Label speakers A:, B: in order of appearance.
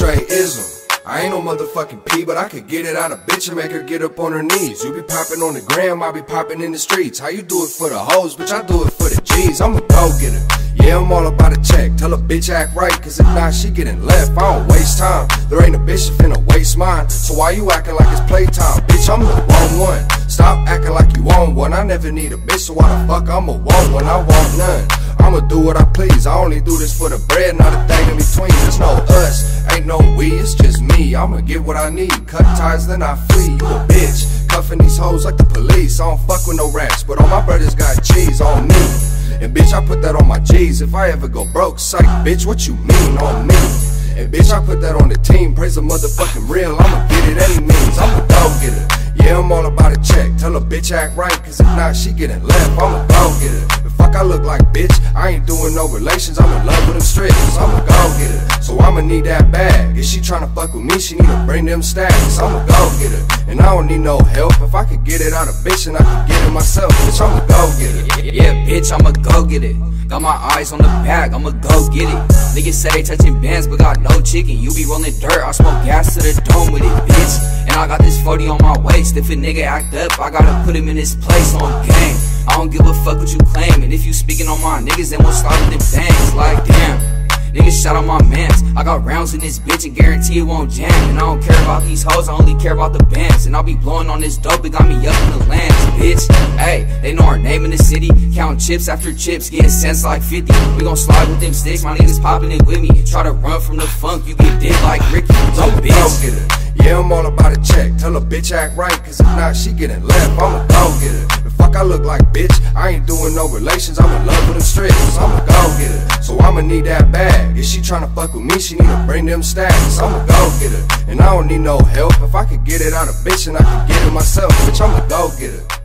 A: ain't ism. I ain't no motherfucking P, but I could get it out of bitch and make her get up on her knees. You be popping on the gram, I be popping in the streets. How you do it for the hoes, bitch? I do it for the G's. I'm a go getter. Yeah, I'm all about a check. Tell a bitch act right, cause if not, she getting left. I don't waste time. There ain't a bitch finna waste mine. So why you acting like it's playtime? Bitch, I'm the wrong one. Stop acting like you want one. I never need a bitch, so why the fuck I'ma want one? I want none. I'ma do what I please. I only do this for the bread, not a thing in between. There's no us, ain't no we, it's just me. I'ma get what I need. Cut ties, then I flee. You a bitch. Cuffing these hoes like the police. I don't fuck with no rats, but all my brothers got cheese on me. And bitch, I put that on my G's. If I ever go broke, psych, bitch, what you mean on me? And bitch, I put that on the team. Praise the motherfucking real. I'ma get it any means. I'ma go get it. Yeah, I'm all about a check. Tell a bitch act right, cause if not, she getting left. I'ma go get it fuck I look like, bitch? I ain't doing no relations, I'm in love with them strips. I'm a go getter, so I'ma need that bag. If she tryna fuck with me, she need to bring them stacks. I'm a go getter, and I don't need no help. If I could get it out of bitch, and I could get it myself, bitch, I'm a go getter.
B: Yeah, bitch, I'ma go get it. Got my eyes on the bag, I'ma go get it. Niggas say they touching bands, but got no chicken. You be rolling dirt, I smoke gas to the dome with it, bitch. And I got this 40 on my waist. If a nigga act up, I gotta put him in his place on game. I don't give a fuck what you claim. And if you speaking on my niggas, then we'll start with them bangs. Like, damn. Niggas shot on my mans. I got rounds in this bitch and guarantee it won't jam. And I don't care about these hoes, I only care about the bands. And I'll be blowing on this dope, it got me up in the lands, bitch. Hey, they know our name in the city. Count chips after chips, getting cents like 50. We gon' slide with them sticks, my niggas popping it with me. Try to run from the funk, you get dick like Ricky. Dumb bitch.
A: Yeah, I'm all about a check. Tell a bitch act right, cause if not, she getting left. I'm a go getter. Fuck I look like, bitch? I ain't doing no relations. I'm in love with them strips. I'm a go getter. So I'ma need that bag. If she tryna fuck with me, she need to bring them stacks. I'm a go getter. And I don't need no help. If I could get it out of bitch and I could get it myself, bitch, I'm a go getter.